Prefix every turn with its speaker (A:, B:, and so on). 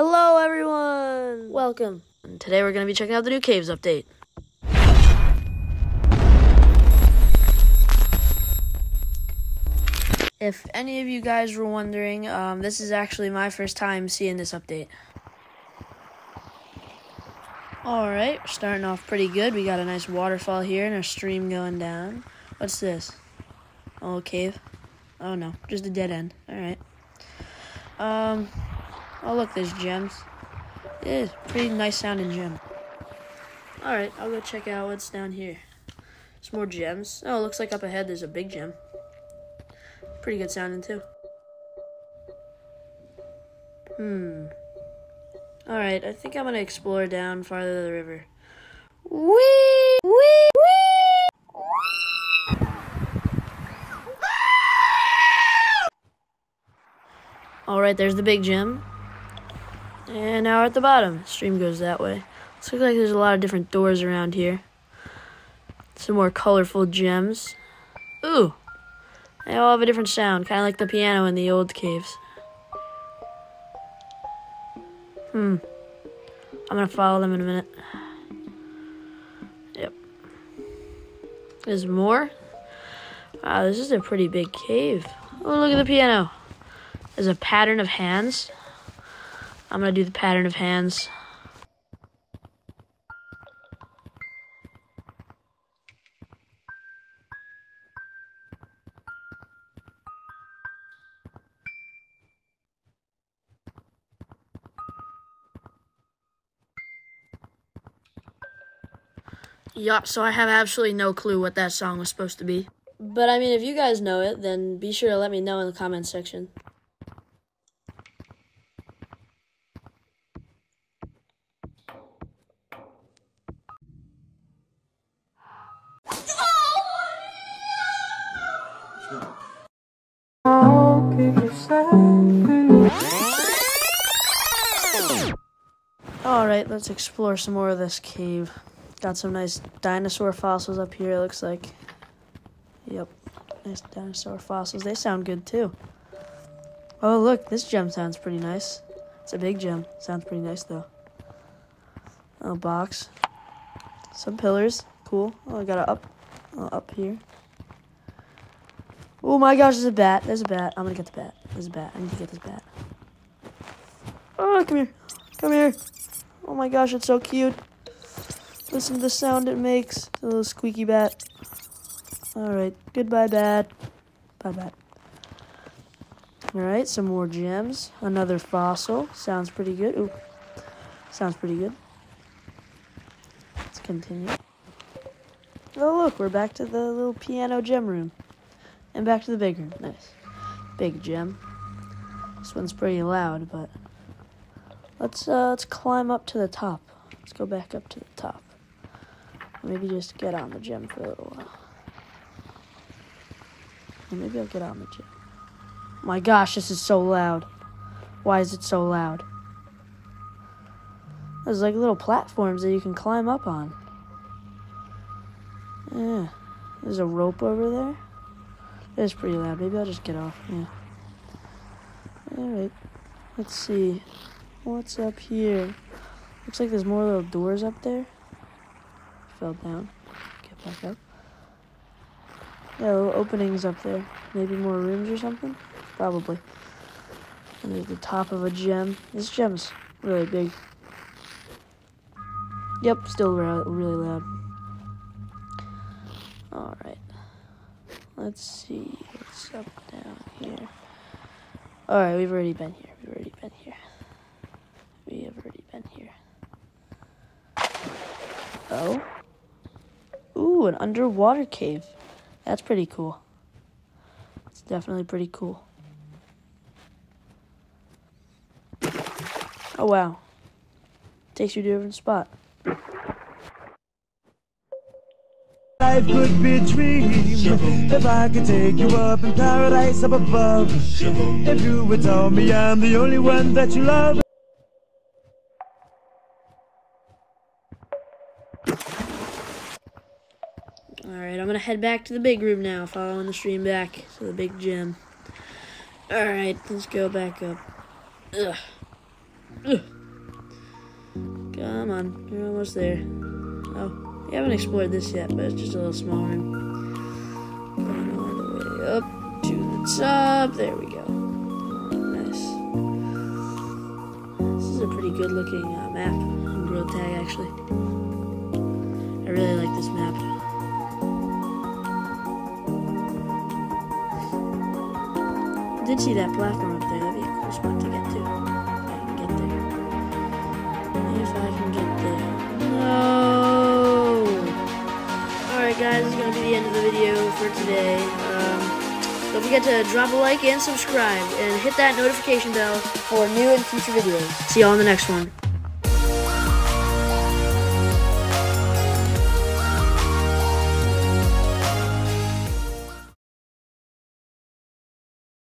A: Hello, everyone! Welcome. And today we're going to be checking out the new Caves update. If any of you guys were wondering, um, this is actually my first time seeing this update. Alright, starting off pretty good. We got a nice waterfall here and a stream going down. What's this? Oh, cave. Oh no, just a dead end. Alright. Um, oh look, there's gems. Yeah, pretty nice sounding gem. Alright, I'll go check out what's down here. Some more gems. Oh, looks like up ahead there's a big gem. Pretty good sounding too. Hmm. Alright, I think I'm gonna explore down farther to the river. Wee! Wee! Wee! Alright, there's the big gem. And now we're at the bottom. Stream goes that way. Looks like there's a lot of different doors around here. Some more colorful gems. Ooh! They all have a different sound, kind of like the piano in the old caves. Hmm. I'm gonna follow them in a minute. Yep. There's more. Wow, this is a pretty big cave. Oh, look at the piano. There's a pattern of hands. I'm gonna do the pattern of hands. Yup, so I have absolutely no clue what that song was supposed to be. But I mean, if you guys know it, then be sure to let me know in the comments section. Alright, let's explore some more of this cave. Got some nice dinosaur fossils up here, it looks like. Yep, nice dinosaur fossils. They sound good too. Oh, look, this gem sounds pretty nice. It's a big gem. Sounds pretty nice though. Oh, box. Some pillars. Cool. Oh, I got a up, oh, up here. Oh my gosh, there's a bat. There's a bat. I'm gonna get the bat. There's a bat. I need to get this bat. Oh, come here. Come here. Oh my gosh, it's so cute. Listen to the sound it makes. The little squeaky bat. Alright, goodbye, bat. Bye, bat. Alright, some more gems. Another fossil. Sounds pretty good. Ooh. Sounds pretty good. Let's continue. Oh, look, we're back to the little piano gem room. And back to the big room. Nice. Big gem. This one's pretty loud, but let's uh, let's climb up to the top. Let's go back up to the top. Maybe just get on the gem for a little while. maybe I'll get on the gem. My gosh, this is so loud. Why is it so loud? There's like little platforms that you can climb up on. Yeah. There's a rope over there. It's pretty loud. Maybe I'll just get off. Yeah. Alright. Let's see. What's up here? Looks like there's more little doors up there. Fell down. Get back up. Yeah, little openings up there. Maybe more rooms or something? Probably. And there's the top of a gem. This gem's really big. Yep, still really loud. Alright. Let's see what's up down here. Alright, we've already been here. We've already been here. We have already been here. Oh? Ooh, an underwater cave. That's pretty cool. It's definitely pretty cool. Oh, wow. Takes you to a different spot.
B: Life could be a dream If I could take you up in paradise up above If you would tell me I'm the only one that you love
A: Alright, I'm gonna head back to the big room now, following the stream back to the big gym. Alright, let's go back up. Ugh. Ugh. Come on, you're almost there. Oh, we haven't explored this yet, but it's just a little small room. Going all the way up to the top. There we go. Nice. This is a pretty good looking uh, map on Tag, actually. I really like this map. Did see that platform up there. That'd be a cool spot to get to. If I can get there. If I can get there. No! Alright guys, this is going to be the end of the video for today. Um, don't forget to drop a like and subscribe and hit that notification bell for new and future videos. See y'all in the next one.